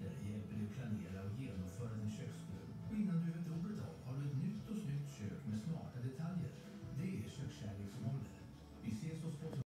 Yeah.